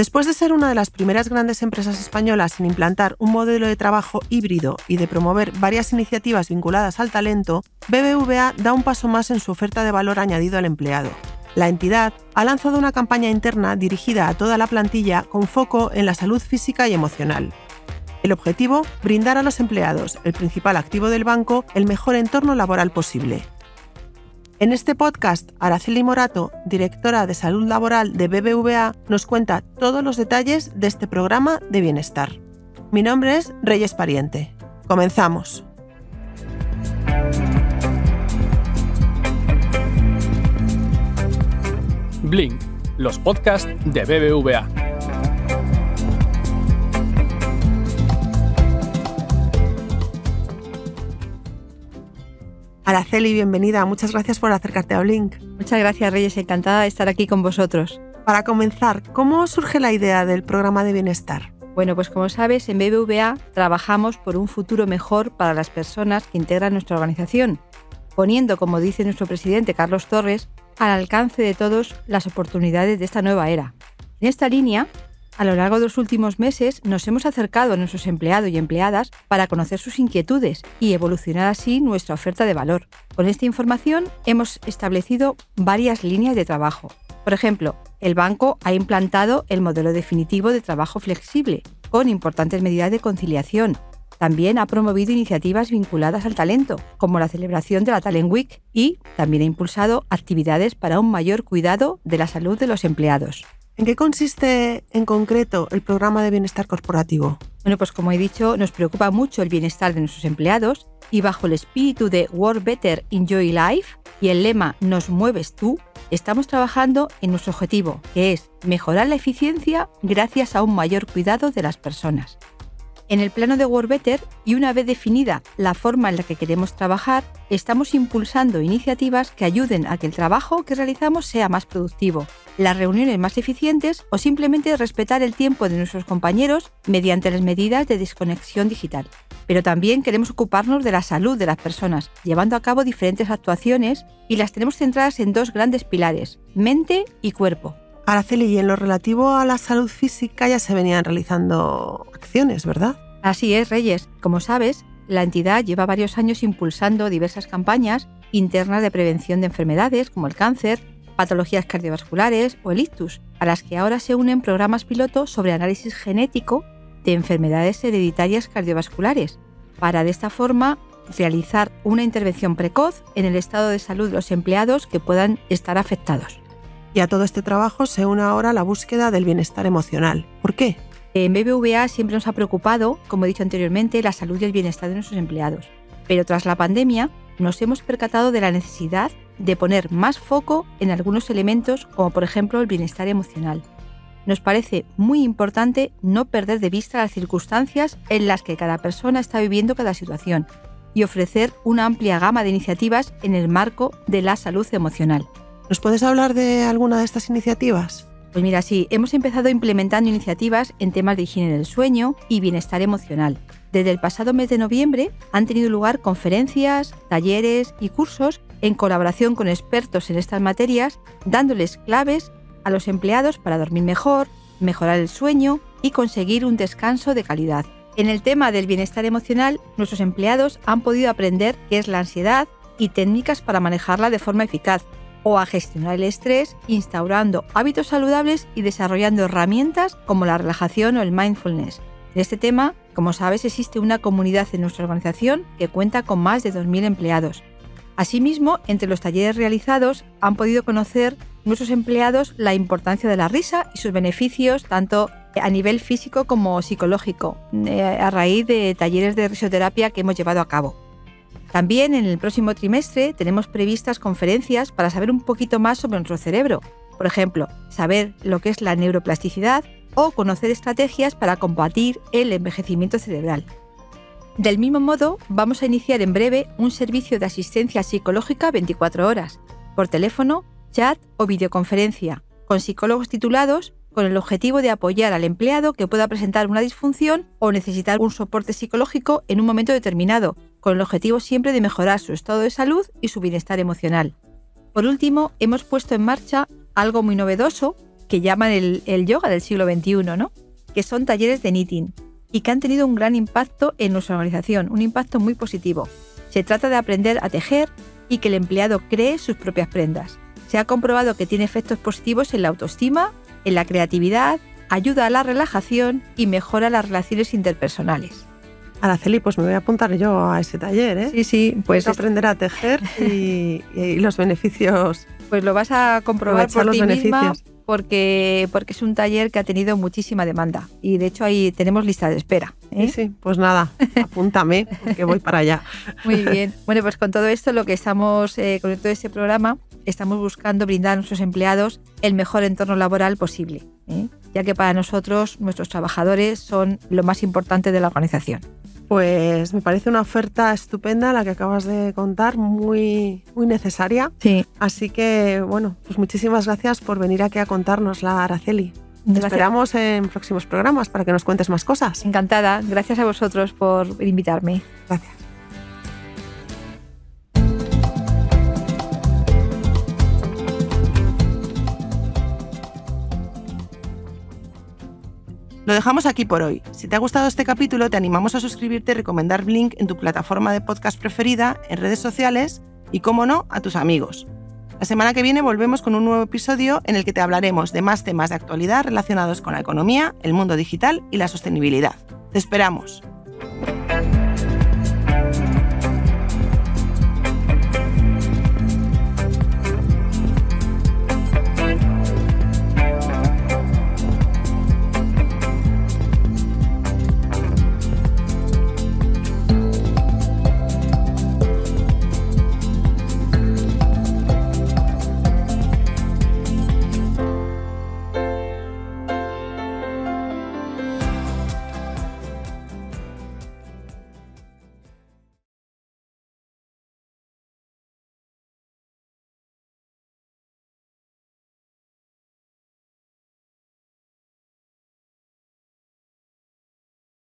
Después de ser una de las primeras grandes empresas españolas en implantar un modelo de trabajo híbrido y de promover varias iniciativas vinculadas al talento, BBVA da un paso más en su oferta de valor añadido al empleado. La entidad ha lanzado una campaña interna dirigida a toda la plantilla con foco en la salud física y emocional. El objetivo, brindar a los empleados, el principal activo del banco, el mejor entorno laboral posible. En este podcast, Araceli Morato, directora de salud laboral de BBVA, nos cuenta todos los detalles de este programa de bienestar. Mi nombre es Reyes Pariente. Comenzamos. Blink, los podcasts de BBVA. Araceli, bienvenida. Muchas gracias por acercarte a Blink. Muchas gracias, Reyes. Encantada de estar aquí con vosotros. Para comenzar, ¿cómo surge la idea del programa de bienestar? Bueno, pues como sabes, en BBVA trabajamos por un futuro mejor para las personas que integran nuestra organización, poniendo, como dice nuestro presidente Carlos Torres, al alcance de todos las oportunidades de esta nueva era. En esta línea, a lo largo de los últimos meses nos hemos acercado a nuestros empleados y empleadas para conocer sus inquietudes y evolucionar así nuestra oferta de valor. Con esta información hemos establecido varias líneas de trabajo. Por ejemplo, el banco ha implantado el modelo definitivo de trabajo flexible, con importantes medidas de conciliación. También ha promovido iniciativas vinculadas al talento, como la celebración de la Talent Week, y también ha impulsado actividades para un mayor cuidado de la salud de los empleados. ¿En qué consiste en concreto el programa de bienestar corporativo? Bueno, pues como he dicho, nos preocupa mucho el bienestar de nuestros empleados y bajo el espíritu de Work Better, Enjoy Life y el lema Nos mueves tú, estamos trabajando en nuestro objetivo, que es mejorar la eficiencia gracias a un mayor cuidado de las personas. En el plano de Work Better, y una vez definida la forma en la que queremos trabajar, estamos impulsando iniciativas que ayuden a que el trabajo que realizamos sea más productivo, las reuniones más eficientes o simplemente respetar el tiempo de nuestros compañeros mediante las medidas de desconexión digital. Pero también queremos ocuparnos de la salud de las personas, llevando a cabo diferentes actuaciones y las tenemos centradas en dos grandes pilares, mente y cuerpo. Araceli, y en lo relativo a la salud física ya se venían realizando acciones, ¿verdad? Así es, Reyes. Como sabes, la entidad lleva varios años impulsando diversas campañas internas de prevención de enfermedades como el cáncer, patologías cardiovasculares o el ictus, a las que ahora se unen programas piloto sobre análisis genético de enfermedades hereditarias cardiovasculares, para de esta forma realizar una intervención precoz en el estado de salud de los empleados que puedan estar afectados. Y a todo este trabajo se une ahora la búsqueda del bienestar emocional. ¿Por qué? En BBVA siempre nos ha preocupado, como he dicho anteriormente, la salud y el bienestar de nuestros empleados. Pero tras la pandemia nos hemos percatado de la necesidad de poner más foco en algunos elementos como por ejemplo el bienestar emocional. Nos parece muy importante no perder de vista las circunstancias en las que cada persona está viviendo cada situación y ofrecer una amplia gama de iniciativas en el marco de la salud emocional. ¿Nos puedes hablar de alguna de estas iniciativas? Pues mira, sí, hemos empezado implementando iniciativas en temas de higiene del sueño y bienestar emocional. Desde el pasado mes de noviembre han tenido lugar conferencias, talleres y cursos en colaboración con expertos en estas materias, dándoles claves a los empleados para dormir mejor, mejorar el sueño y conseguir un descanso de calidad. En el tema del bienestar emocional, nuestros empleados han podido aprender qué es la ansiedad y técnicas para manejarla de forma eficaz, o a gestionar el estrés instaurando hábitos saludables y desarrollando herramientas como la relajación o el mindfulness. En este tema, como sabes, existe una comunidad en nuestra organización que cuenta con más de 2.000 empleados. Asimismo, entre los talleres realizados han podido conocer nuestros empleados la importancia de la risa y sus beneficios tanto a nivel físico como psicológico, eh, a raíz de talleres de risoterapia que hemos llevado a cabo. También en el próximo trimestre tenemos previstas conferencias para saber un poquito más sobre nuestro cerebro. Por ejemplo, saber lo que es la neuroplasticidad o conocer estrategias para combatir el envejecimiento cerebral. Del mismo modo, vamos a iniciar en breve un servicio de asistencia psicológica 24 horas, por teléfono, chat o videoconferencia, con psicólogos titulados con el objetivo de apoyar al empleado que pueda presentar una disfunción o necesitar un soporte psicológico en un momento determinado, con el objetivo siempre de mejorar su estado de salud y su bienestar emocional. Por último, hemos puesto en marcha algo muy novedoso que llaman el, el yoga del siglo XXI, ¿no? que son talleres de knitting y que han tenido un gran impacto en nuestra organización, un impacto muy positivo. Se trata de aprender a tejer y que el empleado cree sus propias prendas. Se ha comprobado que tiene efectos positivos en la autoestima, en la creatividad, ayuda a la relajación y mejora las relaciones interpersonales. Araceli, pues me voy a apuntar yo a ese taller, ¿eh? Sí, sí, pues aprender a tejer y, y, los beneficios. Pues lo vas a comprobar por los ti beneficios. misma porque, porque es un taller que ha tenido muchísima demanda y de hecho ahí tenemos lista de espera. ¿eh? Sí, sí, pues nada, apúntame que voy para allá. Muy bien. Bueno, pues con todo esto, lo que estamos, eh, con todo este programa, estamos buscando brindar a nuestros empleados el mejor entorno laboral posible, ¿eh? ya que para nosotros nuestros trabajadores son lo más importante de la organización. Pues me parece una oferta estupenda la que acabas de contar, muy, muy necesaria. Sí. Así que, bueno, pues muchísimas gracias por venir aquí a contárnosla, Araceli. Te esperamos en próximos programas para que nos cuentes más cosas. Encantada. Gracias a vosotros por invitarme. Gracias. Lo dejamos aquí por hoy. Si te ha gustado este capítulo, te animamos a suscribirte y recomendar Blink en tu plataforma de podcast preferida, en redes sociales y, como no, a tus amigos. La semana que viene volvemos con un nuevo episodio en el que te hablaremos de más temas de actualidad relacionados con la economía, el mundo digital y la sostenibilidad. Te esperamos.